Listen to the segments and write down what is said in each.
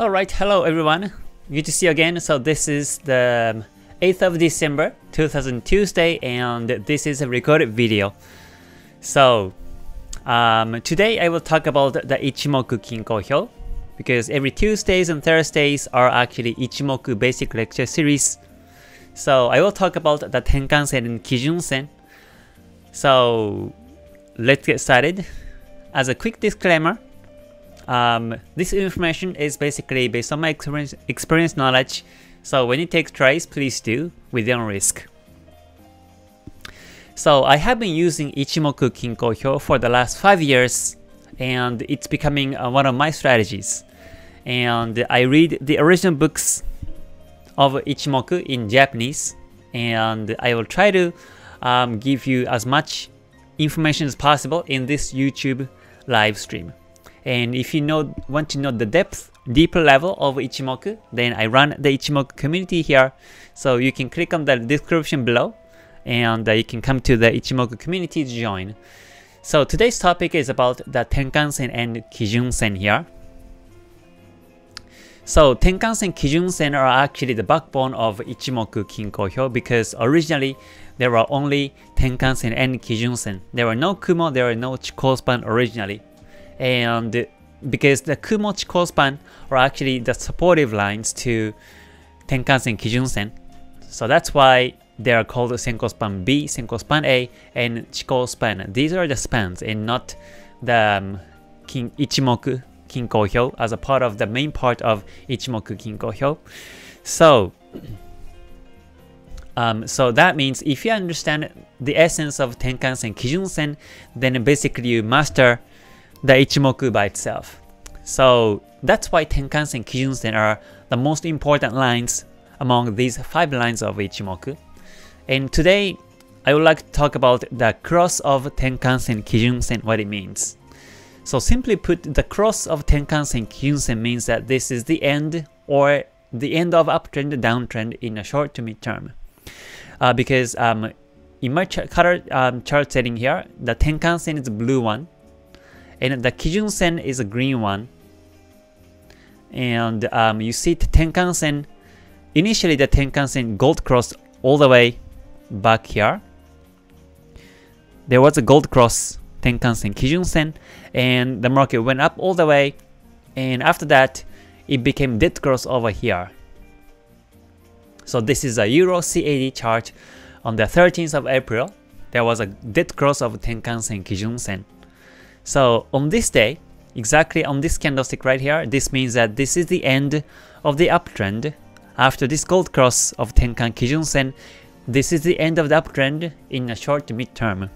Alright, hello everyone. Good to see you again. So this is the 8th of December 2000 Tuesday and this is a recorded video. So um, today I will talk about the Ichimoku Kinko Hyo because every Tuesdays and Thursdays are actually Ichimoku basic lecture series. So I will talk about the Tenkan-sen and Kijun-sen. So let's get started. As a quick disclaimer, um, this information is basically based on my experience, experience knowledge, so when you take tries, please do with your risk. So I have been using Ichimoku Kinko Hyo for the last 5 years, and it's becoming uh, one of my strategies. And I read the original books of Ichimoku in Japanese, and I will try to um, give you as much information as possible in this YouTube live stream. And if you know want to know the depth, deeper level of Ichimoku, then I run the Ichimoku community here. So you can click on the description below and uh, you can come to the Ichimoku community to join. So today's topic is about the Tenkan-sen and Kijun-sen here. So Tenkan-sen Kijun-sen are actually the backbone of Ichimoku Kinko-hyo because originally there were only Tenkan-sen and Kijun-sen. There were no Kumo, there were no Chikou span originally and because the Kumo Chikou span are actually the supportive lines to Tenkan-sen Kijun-sen. So that's why they are called Senko span B, Senko span A, and Chikou span. These are the spans and not the um, kin Ichimoku Kinko Hyo as a part of the main part of Ichimoku Kinko Hyo. So, um, so that means if you understand the essence of Tenkan-sen Kijun-sen, then basically you master the Ichimoku by itself. So that's why Tenkan-sen and Kijun-sen are the most important lines among these 5 lines of Ichimoku. And today, I would like to talk about the cross of Tenkan-sen and Kijun-sen, what it means. So simply put, the cross of Tenkan-sen and Kijun-sen means that this is the end or the end of uptrend, downtrend in a short to mid term. Uh, because um, in my ch color um, chart setting here, the Tenkan-sen is blue one, and the Kijun Sen is a green one. And um, you see the Tenkan Sen, initially the Tenkan Sen gold cross all the way back here. There was a gold cross Tenkan Sen Kijun Sen, and the market went up all the way, and after that, it became dead cross over here. So this is a Euro CAD chart on the 13th of April. There was a dead cross of Tenkan Sen Kijun Sen. So on this day, exactly on this candlestick right here, this means that this is the end of the uptrend. After this gold cross of Tenkan Kijun Sen, this is the end of the uptrend in a short to mid term.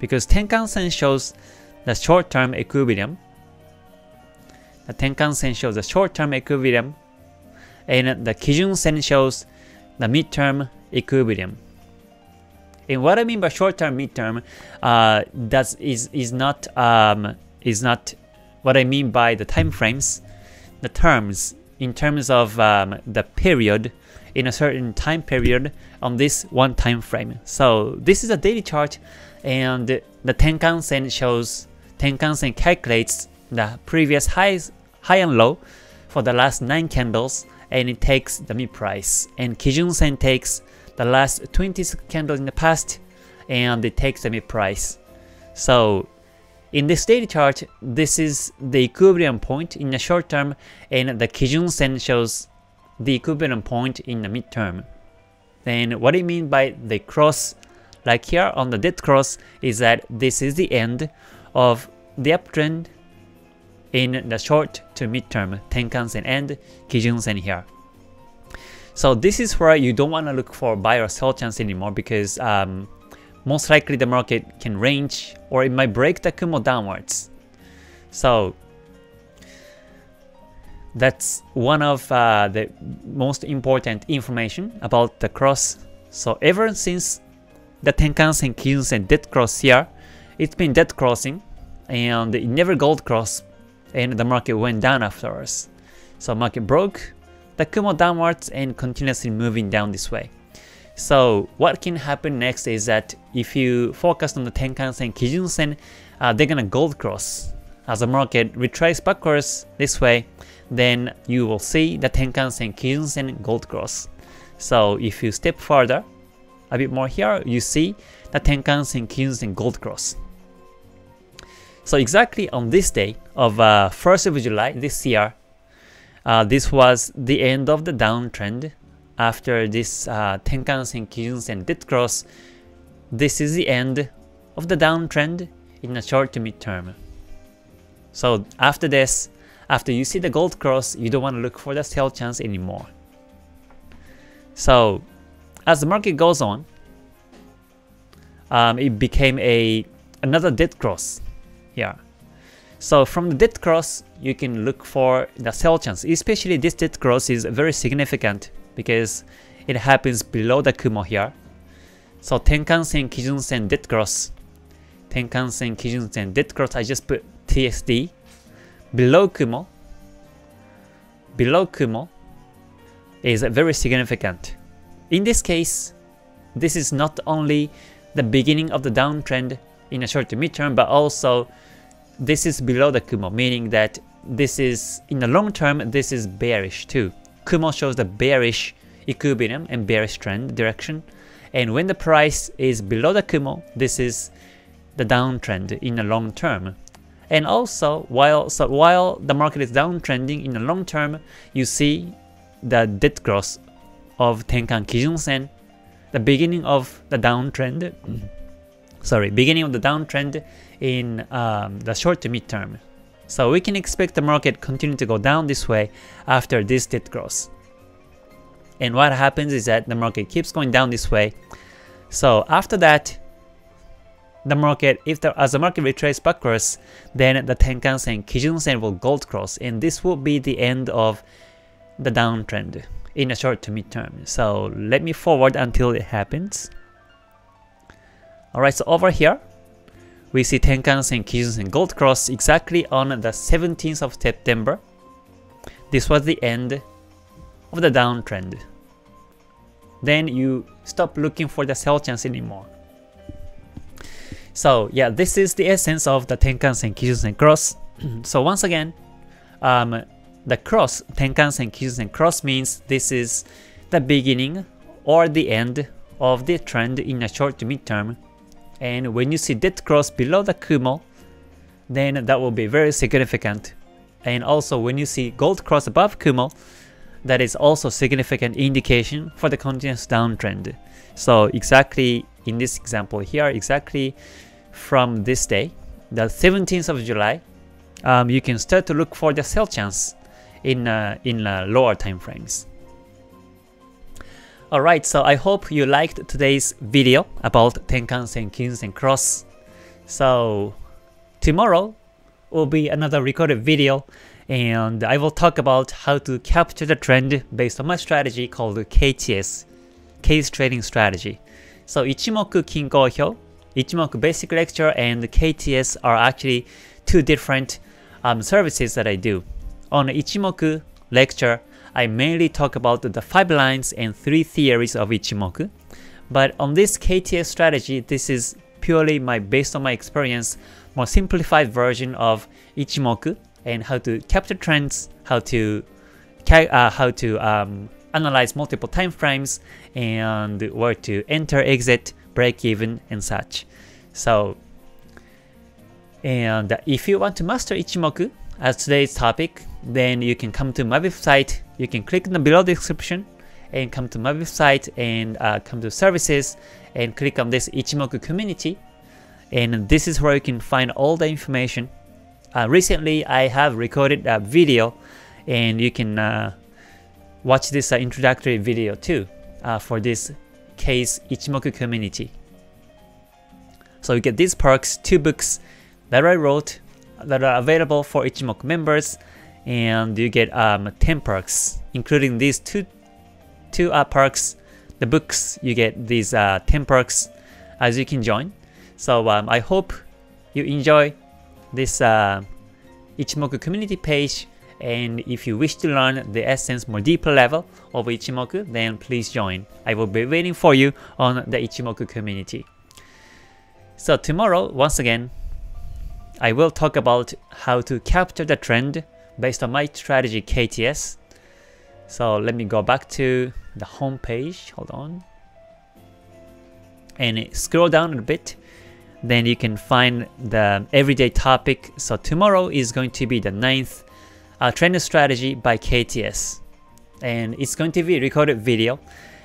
Because Tenkan Sen shows the short term equilibrium. The Tenkan Sen shows the short term equilibrium and the Kijun Sen shows the mid term equilibrium. And what I mean by short-term, mid-term, uh, that is is not um, is not what I mean by the time frames, the terms in terms of um, the period in a certain time period on this one time frame. So this is a daily chart, and the Tenkan Sen shows Tenkan Sen calculates the previous highs, high and low for the last nine candles, and it takes the mid price. And Kijun Sen takes the last 20 candles in the past and it takes the mid price. So in this daily chart, this is the equilibrium point in the short term and the Kijun Sen shows the equilibrium point in the midterm. Then what I mean by the cross, like here on the dead cross, is that this is the end of the uptrend in the short to midterm, Tenkan Sen and Kijun Sen here. So this is where you don't want to look for buy or sell chance anymore because um, most likely the market can range or it might break the Kumo downwards. So that's one of uh, the most important information about the cross. So ever since the Tenkan-sen, Kijun-sen dead cross here, it's been dead crossing and it never gold cross and the market went down afterwards. So market broke the Kumo downwards and continuously moving down this way. So what can happen next is that if you focus on the Tenkan-sen, Kijun-sen, uh, they're gonna gold cross as the market retrace backwards this way, then you will see the Tenkan-sen, Kijun-sen gold cross. So if you step further, a bit more here, you see the Tenkan-sen, Kijun-sen gold cross. So exactly on this day of uh, 1st of July this year, uh, this was the end of the downtrend. After this uh, Tenkan-sen, Kijun-sen dead cross, this is the end of the downtrend in the short to mid term. So after this, after you see the gold cross, you don't want to look for the sell chance anymore. So as the market goes on, um, it became a another dead cross here. So from the dead cross, you can look for the sell chance. Especially this dead cross is very significant because it happens below the Kumo here. So Tenkan-sen, Kijun-sen, dead cross. Tenkan-sen, Kijun-sen, dead cross. I just put TSD below Kumo. Below Kumo is very significant. In this case, this is not only the beginning of the downtrend in a short to mid-term, but also this is below the Kumo, meaning that this is, in the long term, this is bearish too. Kumo shows the bearish equilibrium and bearish trend direction. And when the price is below the Kumo, this is the downtrend in the long term. And also, while so while the market is downtrending in the long term, you see the dead cross of Tenkan Kijun Sen, the beginning of the downtrend. Mm-hmm. Sorry, beginning of the downtrend in um, the short to mid term. So we can expect the market continue to go down this way after this dead cross. And what happens is that the market keeps going down this way. So after that, the market, if the, as the market retraces backwards, then the Tenkan-sen, Kijun-sen will gold cross, and this will be the end of the downtrend in the short to mid term. So let me forward until it happens. Alright, so over here, we see Tenkan-sen, Kijun-sen gold cross exactly on the 17th of September. This was the end of the downtrend. Then you stop looking for the sell chance anymore. So yeah, this is the essence of the Tenkan-sen, Kijun-sen cross. so once again, um, the cross, Tenkan-sen, Kijun-sen cross means this is the beginning or the end of the trend in a short to mid term. And when you see dead cross below the Kumo, then that will be very significant. And also when you see gold cross above Kumo, that is also significant indication for the continuous downtrend. So exactly in this example here, exactly from this day, the 17th of July, um, you can start to look for the sell chance in uh, in uh, lower time frames. Alright, so I hope you liked today's video about Tenkan-sen, cross. So tomorrow will be another recorded video and I will talk about how to capture the trend based on my strategy called KTS, Kei's Trading Strategy. So Ichimoku Kinko Hyo, Ichimoku Basic Lecture and KTS are actually two different um, services that I do. On Ichimoku lecture, I mainly talk about the 5 lines and 3 theories of Ichimoku. But on this KTS strategy, this is purely my based on my experience, more simplified version of Ichimoku and how to capture trends, how to uh, how to um, analyze multiple time frames, and where to enter, exit, break even, and such. So, and if you want to master Ichimoku as today's topic, then you can come to my website. You can click in the below description and come to my website and uh, come to services and click on this Ichimoku community. And this is where you can find all the information uh, recently, I have recorded a video, and you can uh, watch this uh, introductory video too uh, for this Kei's Ichimoku community. So you get these perks, two books that I wrote that are available for Ichimoku members, and you get um, 10 perks, including these two two uh, perks. The books you get these uh, 10 perks as you can join. So um, I hope you enjoy this uh, Ichimoku community page and if you wish to learn the essence more deeper level of Ichimoku, then please join. I will be waiting for you on the Ichimoku community. So tomorrow, once again, I will talk about how to capture the trend based on my strategy KTS. So let me go back to the home page. Hold on. And scroll down a bit. Then you can find the everyday topic. So tomorrow is going to be the ninth uh, trend strategy by KTS. And it's going to be a recorded video.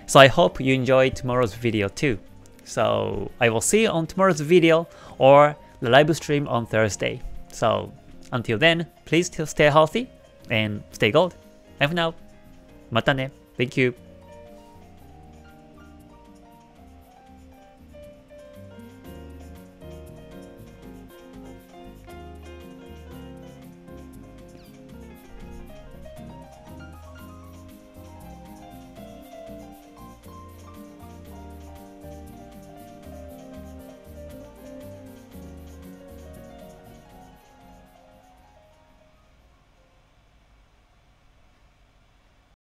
So I hope you enjoy tomorrow's video too. So I will see you on tomorrow's video or the live stream on Thursday. So until then, please stay healthy and stay gold. And for now, matane. Thank you.